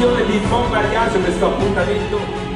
trasmissione di Bombardiaggio, questo appuntamento.